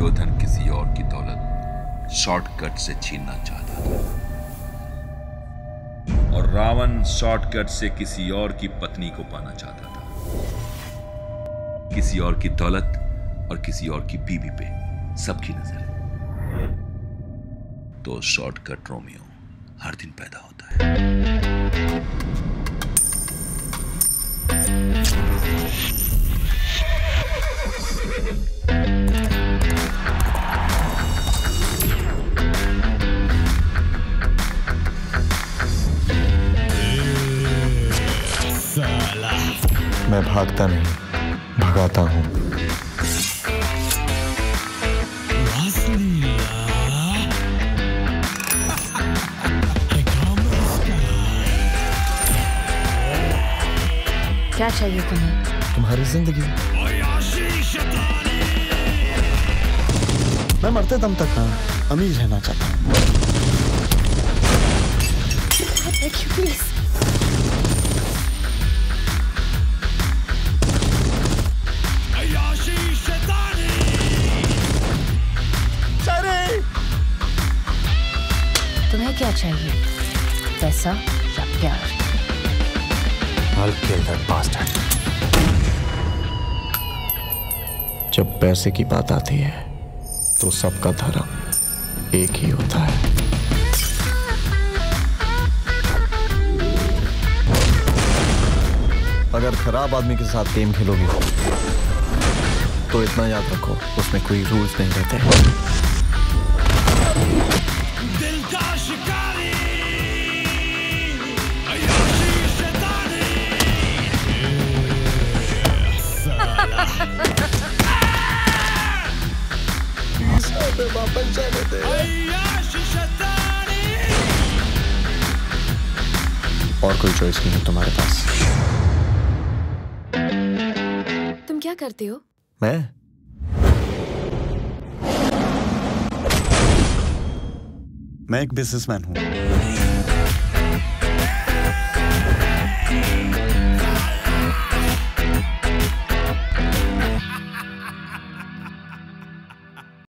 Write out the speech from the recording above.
दुर्योधन किसी और की दौलत शॉर्टकट से छीनना चाहता था। और रावण शॉर्टकट से किसी और की पत्नी को पाना चाहता था। किसी और की दौलत और किसी और की बीवी पे सबकी नज़र है। तो शॉर्टकट रोमियो हर दिन पैदा होता है। मैं भागता नहीं भगाता हूँ। क्या चाहिए तुम्हें? तुम्हारी ज़िंदगी। मैं मरते दम तक हाँ अमीर रहना चाहता हूँ। क्या चाहिए? पैसा या प्यार? I'll kill that bastard. जब पैसे की बात आती है तो सबका धर्म एक ही होता है। अगर खराब आदमी के साथ गेम खेलोगे तो इतना याद रखो, उसमें कोई रूल्स नहीं रहते। और कोई चॉइस नहीं है तुम्हारे पास। तुम क्या करते हो? मैं? मैं एक बिजनेसमैन हूँ।